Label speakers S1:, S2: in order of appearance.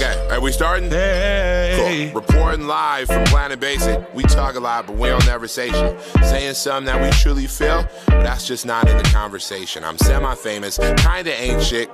S1: Okay, are we starting?
S2: Hey.
S1: Cool. Reporting live from Planet Basic. We talk a lot, but we don't ever say shit. Saying something that we truly feel, but that's just not in the conversation. I'm semi famous, kinda ain't shit.